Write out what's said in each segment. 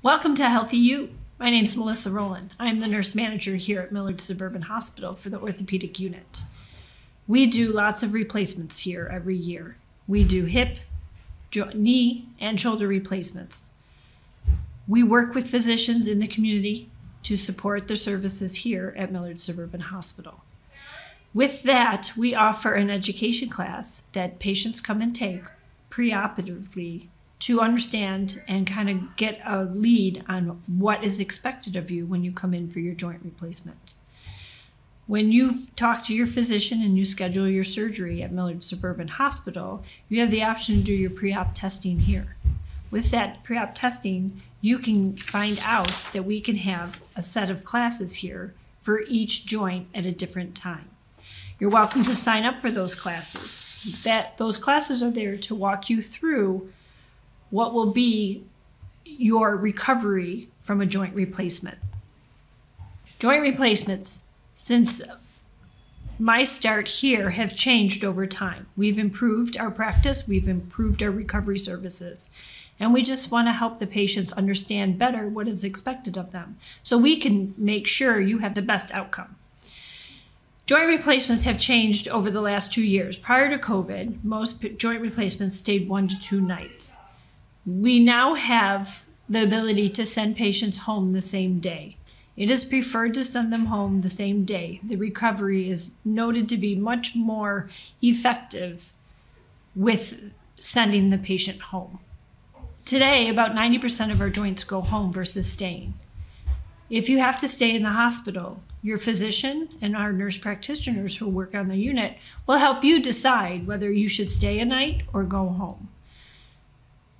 Welcome to HealthyU. My name is Melissa Rowland. I'm the nurse manager here at Millard Suburban Hospital for the orthopedic unit. We do lots of replacements here every year. We do hip, knee, and shoulder replacements. We work with physicians in the community to support the services here at Millard Suburban Hospital. With that, we offer an education class that patients come and take preoperatively to understand and kind of get a lead on what is expected of you when you come in for your joint replacement. When you talk to your physician and you schedule your surgery at Millard Suburban Hospital, you have the option to do your pre op testing here. With that pre op testing, you can find out that we can have a set of classes here for each joint at a different time. You're welcome to sign up for those classes. That those classes are there to walk you through what will be your recovery from a joint replacement. Joint replacements, since my start here, have changed over time. We've improved our practice, we've improved our recovery services, and we just want to help the patients understand better what is expected of them so we can make sure you have the best outcome. Joint replacements have changed over the last two years. Prior to COVID, most joint replacements stayed one to two nights. We now have the ability to send patients home the same day. It is preferred to send them home the same day. The recovery is noted to be much more effective with sending the patient home. Today, about 90% of our joints go home versus staying. If you have to stay in the hospital, your physician and our nurse practitioners who work on the unit will help you decide whether you should stay a night or go home.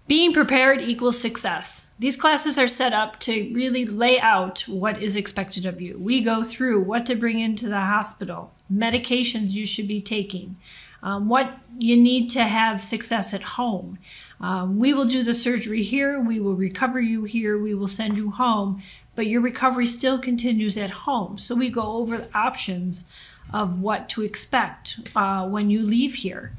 Being prepared equals success. These classes are set up to really lay out what is expected of you. We go through what to bring into the hospital, medications you should be taking, um, what you need to have success at home. Um, we will do the surgery here, we will recover you here, we will send you home, but your recovery still continues at home. So we go over the options of what to expect uh, when you leave here.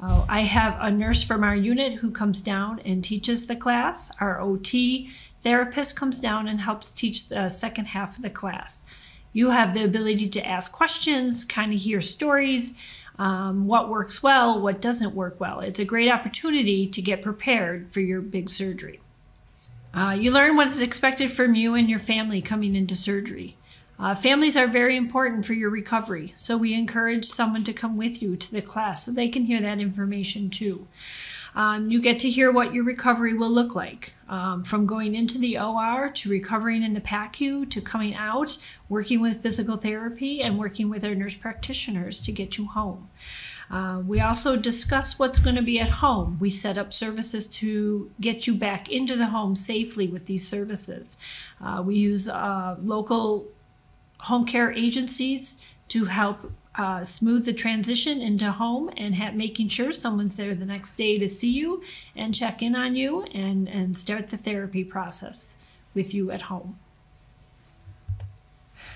Uh, I have a nurse from our unit who comes down and teaches the class. Our OT therapist comes down and helps teach the second half of the class. You have the ability to ask questions, kind of hear stories, um, what works well, what doesn't work well. It's a great opportunity to get prepared for your big surgery. Uh, you learn what is expected from you and your family coming into surgery. Uh, families are very important for your recovery, so we encourage someone to come with you to the class so they can hear that information too. Um, you get to hear what your recovery will look like um, from going into the OR to recovering in the PACU to coming out, working with physical therapy, and working with our nurse practitioners to get you home. Uh, we also discuss what's going to be at home. We set up services to get you back into the home safely with these services. Uh, we use uh, local home care agencies to help uh, smooth the transition into home and ha- making sure someone's there the next day to see you and check in on you and, and start the therapy process with you at home.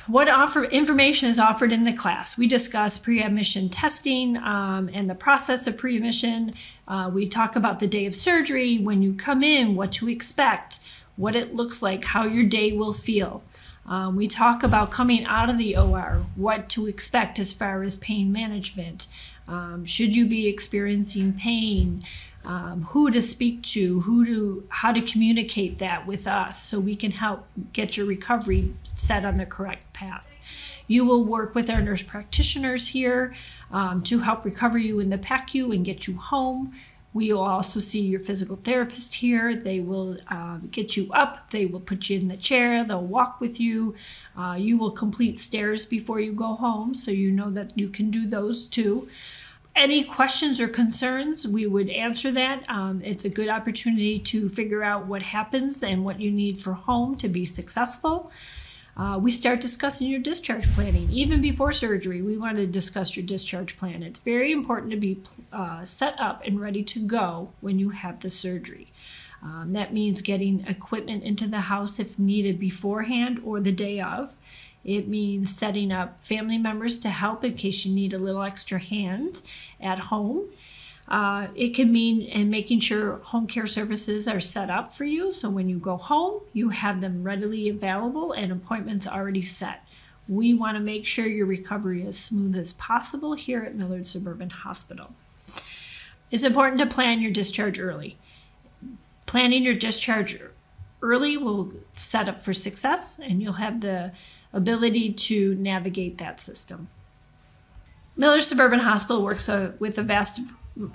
What offer information is offered in the class? We discuss pre-admission testing um, and the process of pre-admission. Uh, we talk about the day of surgery, when you come in, what to expect, what it looks like, how your day will feel. Um, we talk about coming out of the OR, what to expect as far as pain management. Um, should you be experiencing pain? Um, who to speak to, who to, how to communicate that with us, so we can help get your recovery set on the correct path. You will work with our nurse practitioners here um, to help recover you in the PACU and get you home. We will also see your physical therapist here. They will um, get you up, they will put you in the chair, they'll walk with you. Uh, you will complete stairs before you go home, so you know that you can do those too. Any questions or concerns, we would answer that. Um, it's a good opportunity to figure out what happens and what you need for home to be successful uh, we start discussing your discharge planning. Even before surgery, we want to discuss your discharge plan. It's very important to be uh, set up and ready to go when you have the surgery. Um, that means getting equipment into the house if needed beforehand or the day of. It means setting up family members to help in case you need a little extra hand at home. Uh, it can mean and making sure home care services are set up for you. So when you go home, you have them readily available and appointments already set. We want to make sure your recovery is as smooth as possible here at Millard Suburban Hospital. It's important to plan your discharge early. Planning your discharge early will set up for success and you'll have the ability to navigate that system. Millard Suburban Hospital works uh, with a vast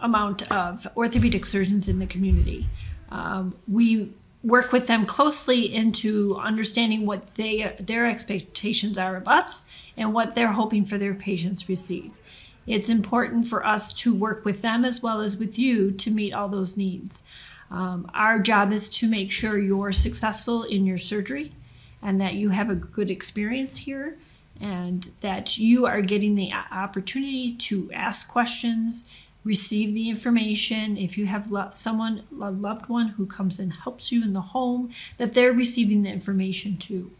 amount of orthopedic surgeons in the community. Um, we work with them closely into understanding what they their expectations are of us and what they're hoping for their patients receive. It's important for us to work with them as well as with you to meet all those needs. Um, our job is to make sure you're successful in your surgery and that you have a good experience here and that you are getting the opportunity to ask questions receive the information. If you have lo- someone, a loved one who comes and helps you in the home, that they're receiving the information too.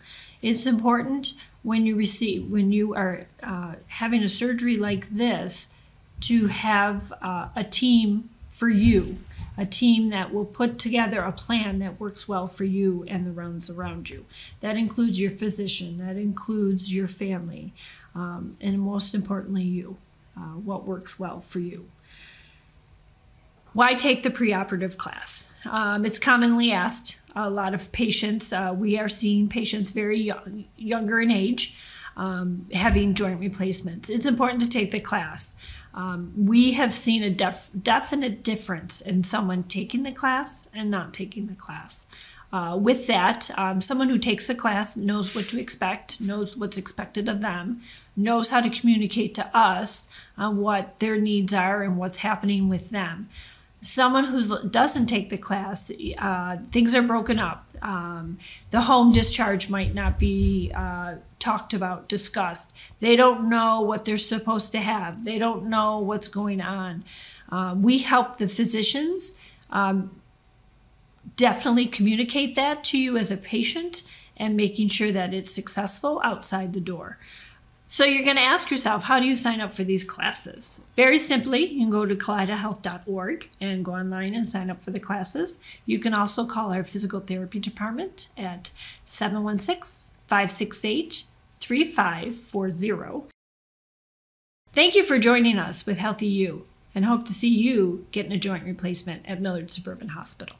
It's important when you receive, when you are uh, having a surgery like this, to have uh, a team for you, a team that will put together a plan that works well for you and the rounds around you. That includes your physician, that includes your family, um, and most importantly, you. Uh, what works well for you. Why take the preoperative class? Um, it's commonly asked. A lot of patients, uh, we are seeing patients very young, younger in age, um, having joint replacements. It's important to take the class. Um, we have seen a def- definite difference in someone taking the class and not taking the class. Uh, with that, um, someone who takes the class knows what to expect, knows what's expected of them, knows how to communicate to us on what their needs are and what's happening with them someone who doesn't take the class, uh, things are broken up. Um, the home discharge might not be uh, talked about, discussed. They don't know what they're supposed to have. They don't know what's going on. Um, we help the physicians um, definitely communicate that to you as a patient and making sure that it's successful outside the door. So you're going to ask yourself, how do you sign up for these classes? Very simply, you can go to kaleidahealth.org and go online and sign up for the classes. You can also call our physical therapy department at 716 568 3540. Thank you for joining us with HealthyU and hope to see you getting a joint replacement at Millard Suburban Hospital.